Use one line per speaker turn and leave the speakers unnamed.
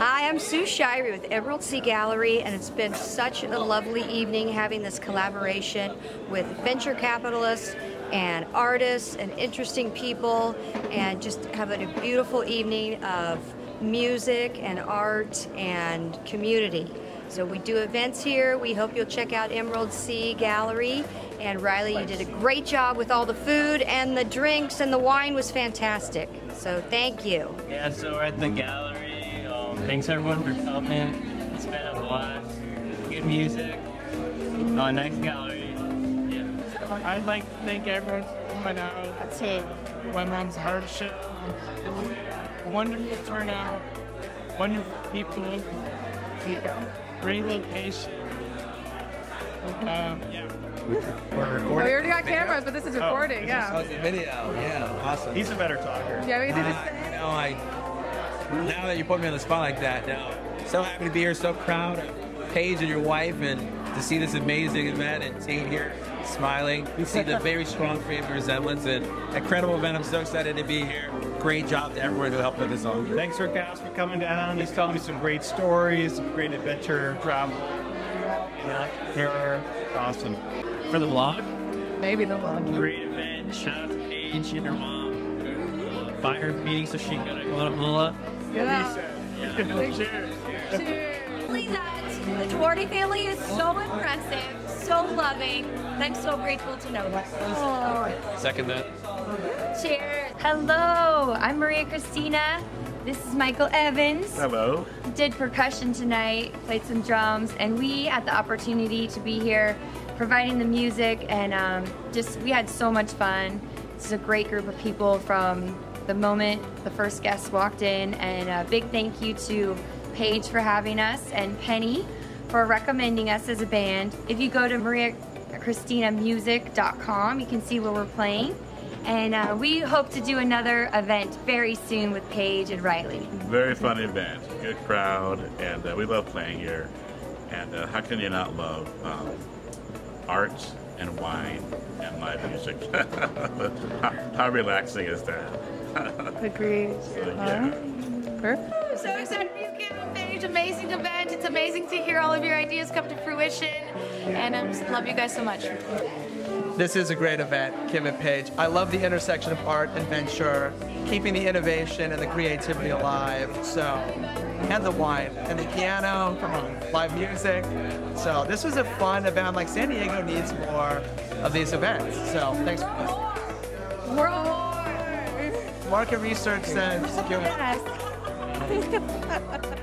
Hi, I'm Sue Shirey with Emerald C Gallery, and it's been such a lovely evening having this collaboration with venture capitalists and artists and interesting people, and just having a beautiful evening of music and art and community. So we do events here. We hope you'll check out Emerald C Gallery. And Rylie, you did a great job with all the food and the drinks, and the wine was fantastic. So thank you.
Yeah, so we're at the gallery. Thanks everyone for coming. It's been a blast. Good music. Uh, nice gallery. Yeah.
I'd like to thank everyone for coming out to Women's Hardship. Wonderful turnout, wonderful people, great location. Um, yeah.
Well, we already got cameras, but this is recording, yeah.
Oh, the video. Yeah, awesome.
He's a better talker.
Do you have anything to
Uh,
say?
you I now that you put me on the spot like that, now so happy to be here, so proud of Paige and your wife, and to see this amazing event and team here smiling. We see the very strong family resemblance and incredible event. I'm so excited to be here. Great job to everyone who helped with this on.
Thanks for Cass for coming down. He's telling me some great stories, some great adventure travel. Yeah, they're awesome. For the vlog,
Maybe the one.
Great event. Shout out to Paige and her mom. Buy her meeting so she can go to Guatemala.
Yeah.
Yeah.
Cheers.
Really that the Doherty family is so impressive, so loving, and I'm so grateful to know them.
Second that.
Cheers. Hello, I'm Maria Christina. This is Michael Evans.
hello.
Did percussion tonight, played some drums, and we had the opportunity to be here providing the music and um, just we had so much fun. This is a great group of people from the moment the first guests walked in and a big thank you to Paige for having us and Penny for recommending us as a band. If you go to mariachristinamusic.com you can see where we're playing and uh, we hope to do another event very soon with Paige and Rylie.
Very fun event, good crowd, and uh, we love playing here. And uh, how can you not love um, art and wine and live music? how, how relaxing is that?
Agreed.
So, yeah.
Perfect.
I'm so excited for you, Kim and Paige. Amazing event. It's amazing to hear all of your ideas come to fruition. And I just love you guys so much.
This is a great event, Kim and Paige. I love the intersection of art and venture, keeping the innovation and the creativity alive. So, and the wine and the piano, come on, live music. So this was a fun event. Like San Diego needs more of these events. So thanks.
More.
Market research says.
Yes.